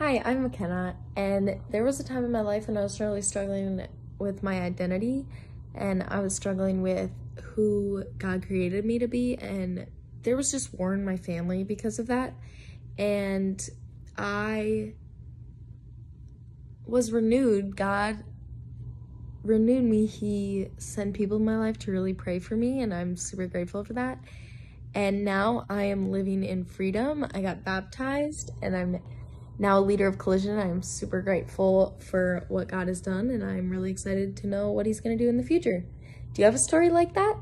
Hi, I'm McKenna, and there was a time in my life when I was really struggling with my identity, and I was struggling with who God created me to be, and there was just war in my family because of that, and I was renewed. God renewed me. He sent people in my life to really pray for me, and I'm super grateful for that. And now I am living in freedom. I got baptized, and I'm now a leader of Collision. I am super grateful for what God has done, and I'm really excited to know what He's going to do in the future. Do you have a story like that?